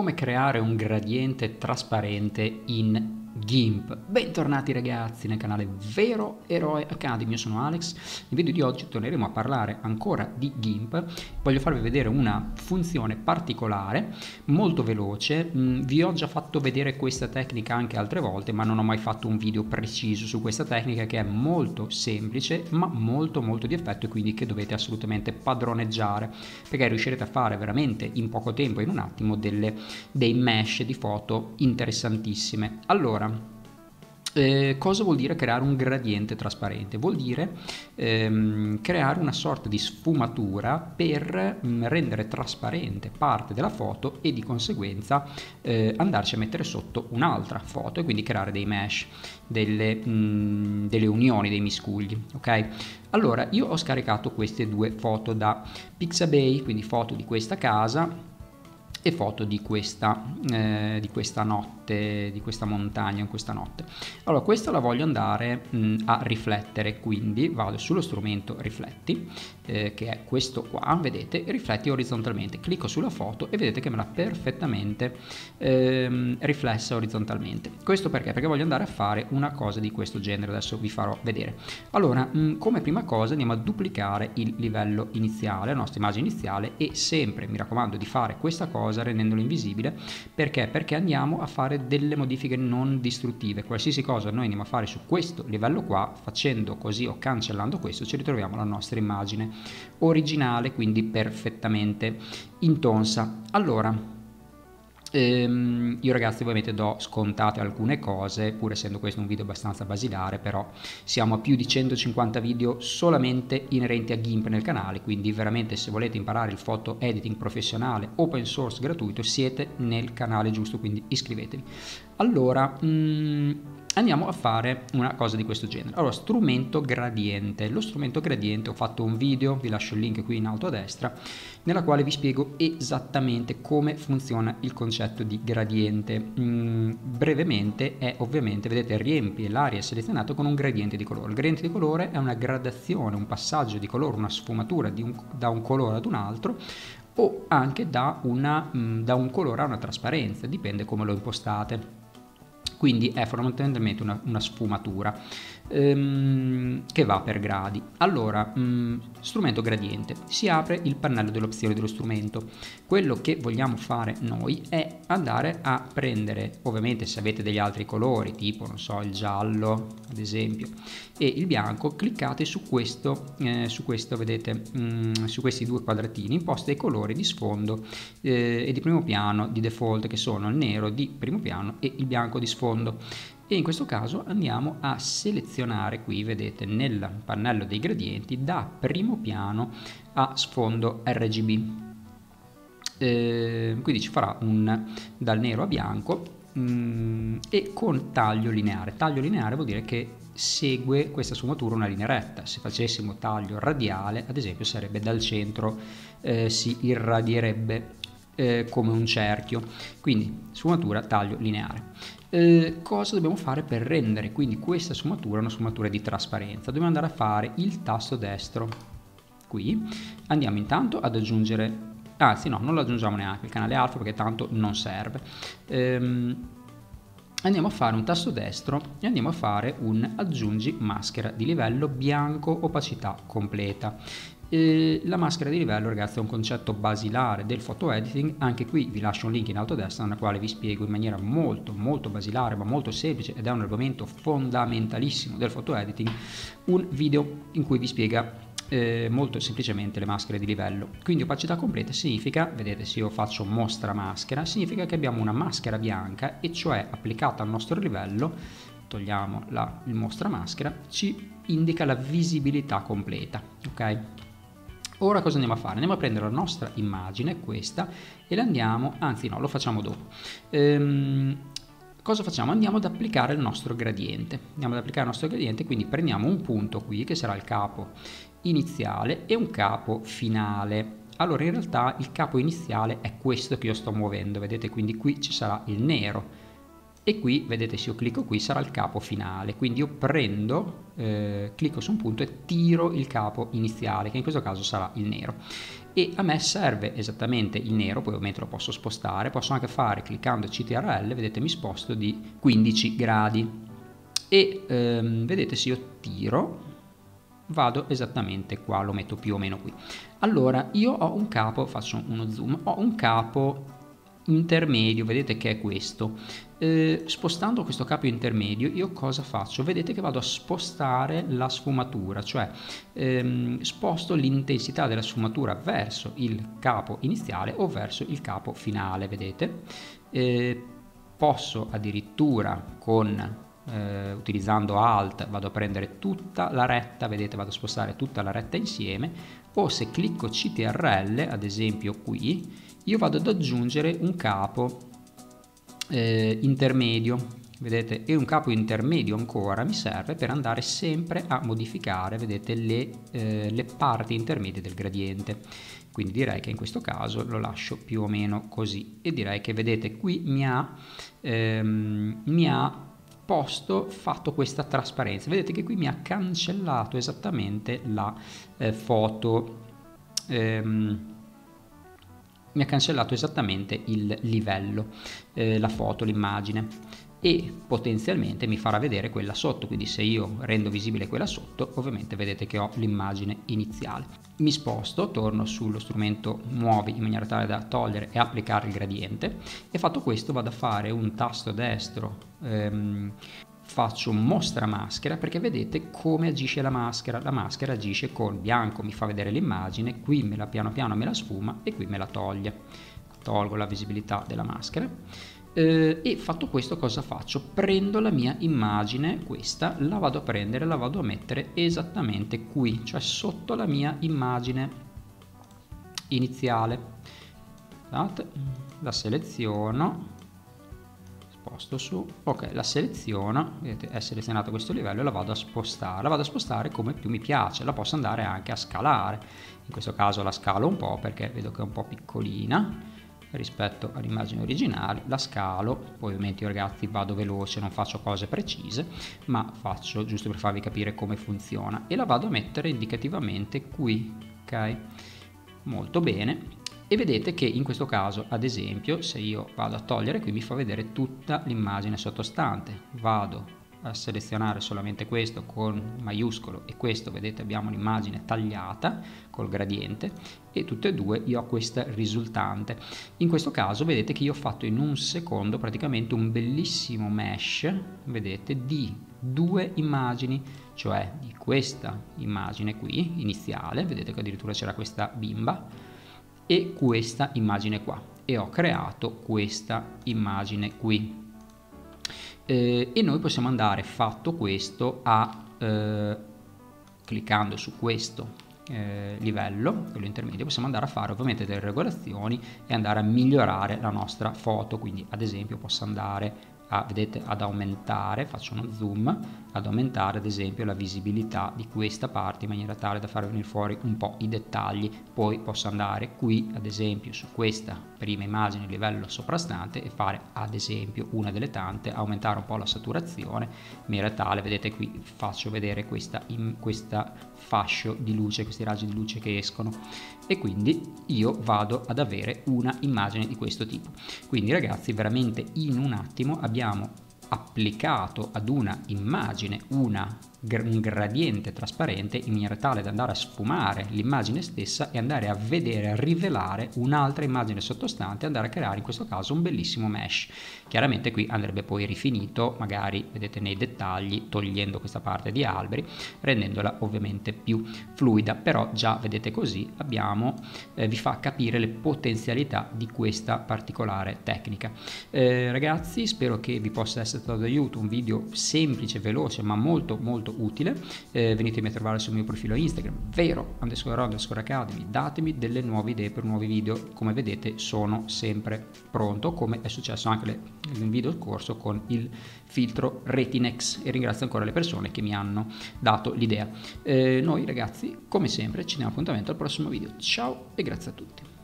come creare un gradiente trasparente in GIMP. Bentornati ragazzi nel canale Vero Eroe Academy, io sono Alex. Nel video di oggi torneremo a parlare ancora di GIMP. Voglio farvi vedere una funzione particolare, molto veloce. Mm, vi ho già fatto vedere questa tecnica anche altre volte, ma non ho mai fatto un video preciso su questa tecnica che è molto semplice, ma molto molto di effetto e quindi che dovete assolutamente padroneggiare, perché riuscirete a fare veramente in poco tempo, in un attimo, delle, dei mesh di foto interessantissime. Allora, allora, eh, cosa vuol dire creare un gradiente trasparente? Vuol dire ehm, creare una sorta di sfumatura per mh, mm, rendere trasparente parte della foto e di conseguenza eh, andarci a mettere sotto un'altra foto e quindi creare dei mesh, delle, mh, mm, delle unioni, dei miscugli. Ok? Allora, io ho scaricato queste due foto da Pixabay, quindi foto di questa casa e foto di questa, eh, di questa notte, di questa montagna in questa notte. Allora questa la voglio andare mh, a riflettere, quindi vado sullo strumento rifletti, eh, che è questo qua, vedete, rifletti orizzontalmente, clicco sulla foto e vedete che me l'ha perfettamente ehm, riflessa orizzontalmente. Questo perché? Perché voglio andare a fare una cosa di questo genere, adesso vi farò vedere. Allora, mh, come prima cosa andiamo a duplicare il livello iniziale, la nostra immagine iniziale e sempre, mi raccomando, di fare questa cosa rendendolo invisibile perché? Perché andiamo a fare delle modifiche non distruttive. Qualsiasi cosa noi andiamo a fare su questo livello qua facendo così o cancellando questo ci ritroviamo la nostra immagine originale quindi perfettamente intonsa. Allora Ehm, io ragazzi ovviamente do scontate alcune cose, pur essendo questo un video abbastanza basilare, però siamo a più di 150 video solamente inerenti a GIMP nel canale, quindi veramente se volete imparare il foto editing professionale open source gratuito siete nel canale giusto, quindi iscrivetevi. Allora, mh, mm, andiamo a fare una cosa di questo genere. Allora, strumento gradiente. Lo strumento gradiente, ho fatto un video, vi lascio il link qui in alto a destra, nella quale vi spiego esattamente come funziona il concetto di gradiente. Mm, brevemente è ovviamente, vedete, riempie l'area selezionata con un gradiente di colore. Il gradiente di colore è una gradazione, un passaggio di colore, una sfumatura un, da un colore ad un altro o anche da, una, mm, da un colore a una trasparenza, dipende come lo impostate quindi è fondamentalmente una, una sfumatura ehm, che va per gradi. Allora, mh, mm, strumento gradiente, si apre il pannello delle opzioni dello strumento. Quello che vogliamo fare noi è andare a prendere, ovviamente se avete degli altri colori, tipo non so il giallo ad esempio, e il bianco, cliccate su questo, eh, su questo vedete, mh, mm, su questi due quadratini imposti ai colori di sfondo eh, e di primo piano di default che sono il nero di primo piano e il bianco di sfondo e in questo caso andiamo a selezionare qui vedete nel pannello dei gradienti da primo piano a sfondo RGB eh, quindi ci farà un dal nero a bianco mh, mm, e con taglio lineare. Taglio lineare vuol dire che segue questa sfumatura una linea retta. Se facessimo taglio radiale ad esempio sarebbe dal centro eh, si irradierebbe eh, come un cerchio. Quindi sfumatura taglio lineare. Eh, cosa dobbiamo fare per rendere? Quindi questa sfumatura una sfumatura di trasparenza? Dobbiamo andare a fare il tasto destro. Qui, andiamo intanto ad aggiungere, anzi no, non lo aggiungiamo neanche il canale alfa perché tanto non serve. Ehm, andiamo a fare un tasto destro e andiamo a fare un aggiungi maschera di livello bianco opacità completa la maschera di livello ragazzi è un concetto basilare del photo editing, anche qui vi lascio un link in alto a destra nella quale vi spiego in maniera molto molto basilare ma molto semplice ed è un argomento fondamentalissimo del photo editing un video in cui vi spiega eh, molto semplicemente le maschere di livello. Quindi opacità completa significa, vedete se io faccio mostra maschera, significa che abbiamo una maschera bianca e cioè applicata al nostro livello, togliamo la, mostra maschera, ci indica la visibilità completa. Ok? Ora cosa andiamo a fare? Andiamo a prendere la nostra immagine, questa, e la andiamo, anzi no, lo facciamo dopo. Ehm, cosa facciamo? Andiamo ad applicare il nostro gradiente. Andiamo ad applicare il nostro gradiente, quindi prendiamo un punto qui, che sarà il capo iniziale, e un capo finale. Allora, in realtà il capo iniziale è questo che io sto muovendo, vedete? Quindi qui ci sarà il nero e qui vedete se io clicco qui sarà il capo finale. Quindi io prendo eh, clicco su un punto e tiro il capo iniziale che in questo caso sarà il nero. E a me serve esattamente il nero poi ovviamente lo posso spostare. Posso anche fare cliccando CTRL vedete mi sposto di 15 gradi. E ehm, vedete se io tiro vado esattamente qua lo metto più o meno qui. Allora io ho un capo faccio uno zoom ho un capo intermedio, vedete che è questo. Eh, spostando questo capo intermedio io cosa faccio? Vedete che vado a spostare la sfumatura, cioè ehm, sposto l'intensità della sfumatura verso il capo iniziale o verso il capo finale, vedete? Eh, posso addirittura con eh, utilizzando alt vado a prendere tutta la retta, vedete vado a spostare tutta la retta insieme o se clicco CTRL ad esempio qui io vado ad aggiungere un capo eh, intermedio. Vedete e un capo intermedio ancora mi serve per andare sempre a modificare vedete le, eh, le parti intermedie del gradiente. Quindi direi che in questo caso lo lascio più o meno così. E direi che vedete qui mi ha, ehm, mi ha posto fatto questa trasparenza. Vedete che qui mi ha cancellato esattamente la eh, foto. Ehm, mi ha cancellato esattamente il livello, eh, la foto, l'immagine e potenzialmente mi farà vedere quella sotto, quindi se io rendo visibile quella sotto, ovviamente vedete che ho l'immagine iniziale. Mi sposto, torno sullo strumento muovi in maniera tale da togliere e applicare il gradiente e fatto questo vado a fare un tasto destro ehm, faccio mostra maschera perché vedete come agisce la maschera. La maschera agisce con bianco, mi fa vedere l'immagine, qui me la piano piano me la sfuma e qui me la toglie. Tolgo la visibilità della maschera. Eh, e fatto questo cosa faccio? Prendo la mia immagine, questa, la vado a prendere, la vado a mettere esattamente qui, cioè sotto la mia immagine iniziale. La seleziono, posto su. Ok la seleziono vedete è selezionato questo livello e la vado a spostare. La vado a spostare come più mi piace la posso andare anche a scalare. In questo caso la scalo un po' perché vedo che è un po' piccolina rispetto all'immagine originale la scalo poi ovviamente io ragazzi vado veloce non faccio cose precise ma faccio giusto per farvi capire come funziona. E la vado a mettere indicativamente qui ok? Molto bene e vedete che in questo caso ad esempio se io vado a togliere qui mi fa vedere tutta l'immagine sottostante. Vado a selezionare solamente questo con maiuscolo e questo vedete abbiamo l'immagine tagliata col gradiente e tutte e due io ho questa risultante. In questo caso vedete che io ho fatto in un secondo praticamente un bellissimo mesh vedete di due immagini cioè di questa immagine qui iniziale vedete che addirittura c'era questa bimba e questa immagine qua. E ho creato questa immagine qui. Eh, e noi possiamo andare fatto questo a eh, cliccando su questo eh, livello, quello intermedio, possiamo andare a fare ovviamente delle regolazioni e andare a migliorare la nostra foto, quindi ad esempio posso andare a, vedete, ad aumentare, faccio uno zoom, ad aumentare ad esempio la visibilità di questa parte in maniera tale da far venire fuori un po' i dettagli. Poi posso andare qui ad esempio su questa prima immagine livello soprastante e fare ad esempio una delle tante, aumentare un po' la saturazione in maniera tale, vedete qui faccio vedere questa, in, questa fascio di luce, questi raggi di luce che escono e quindi io vado ad avere una immagine di questo tipo. Quindi ragazzi veramente in un attimo abbiamo applicato ad una immagine una un gradiente trasparente in maniera tale da andare a sfumare l'immagine stessa e andare a vedere, a rivelare un'altra immagine sottostante e andare a creare in questo caso un bellissimo mesh. Chiaramente qui andrebbe poi rifinito, magari vedete nei dettagli, togliendo questa parte di alberi, rendendola ovviamente più fluida, però già vedete così abbiamo, eh, vi fa capire le potenzialità di questa particolare tecnica. Eh, ragazzi, spero che vi possa essere stato d'aiuto un video semplice, veloce, ma molto molto molto utile. Eh, venitemi a trovare sul mio profilo Instagram, vero underscore underscore academy, datemi delle nuove idee per nuovi video, come vedete sono sempre pronto, come è successo anche nel video scorso con il filtro Retinex e ringrazio ancora le persone che mi hanno dato l'idea. Eh, noi ragazzi, come sempre, ci diamo appuntamento al prossimo video. Ciao e grazie a tutti.